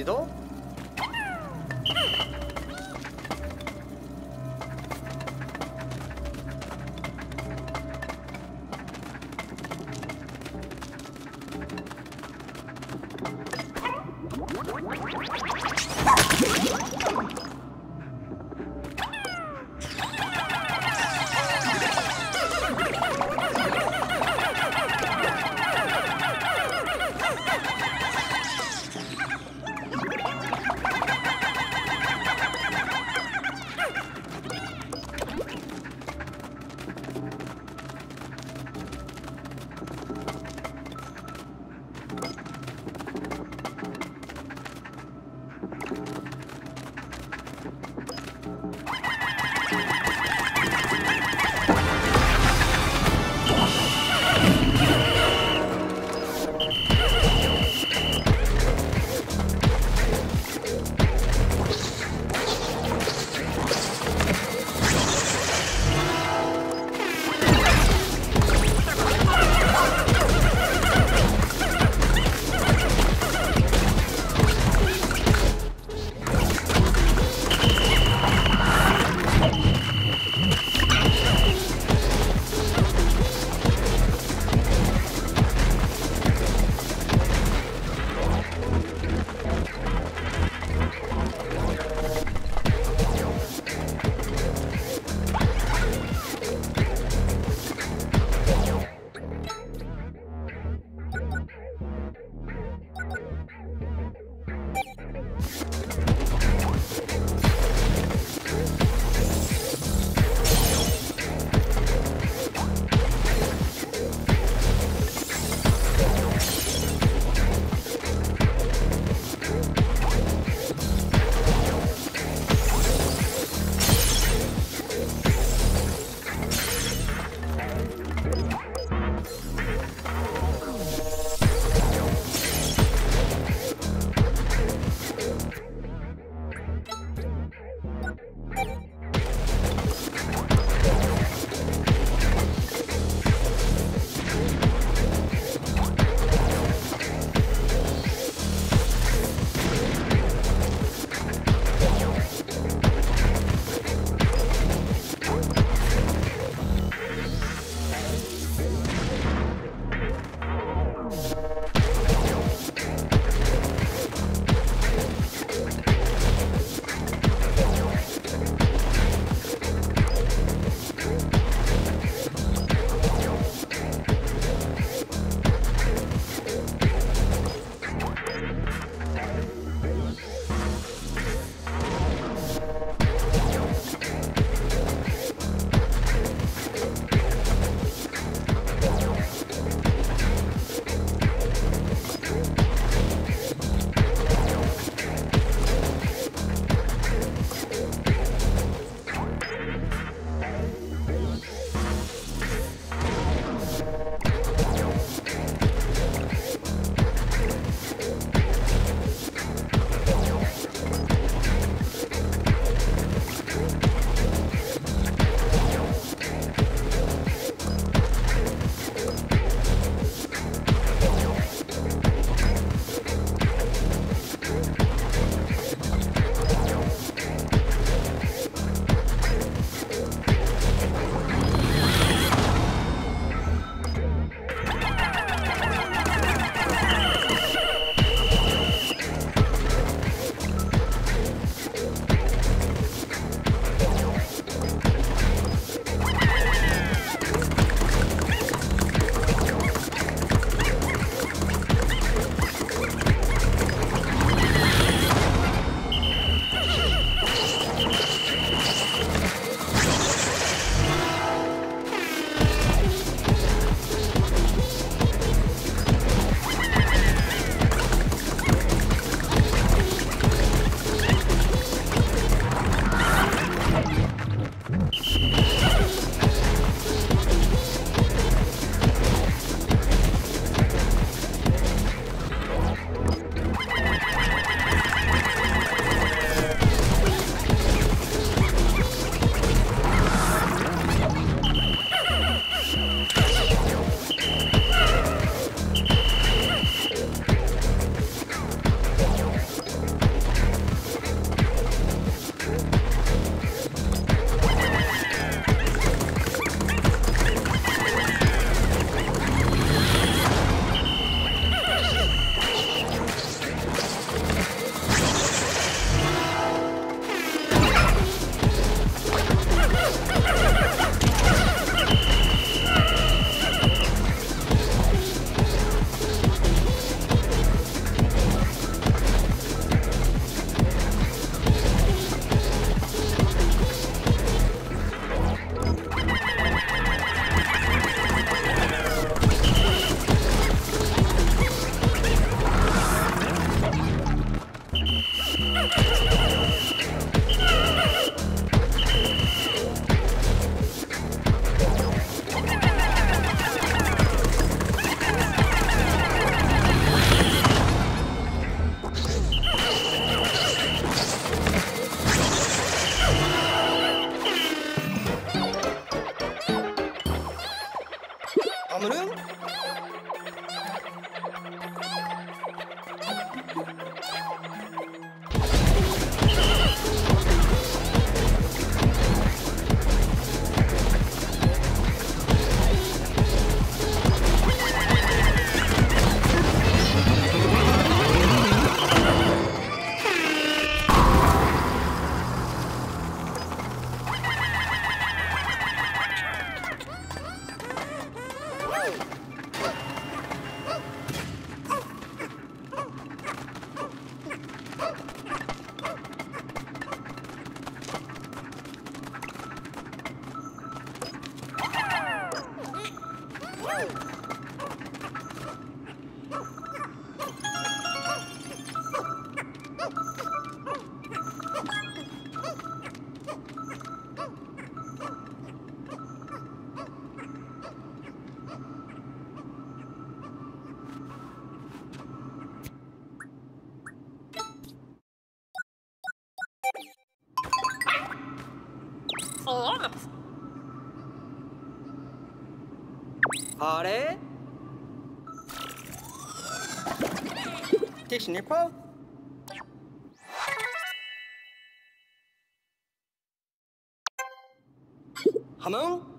있기도 Anlıyor musun? ッシュニッパーハムン。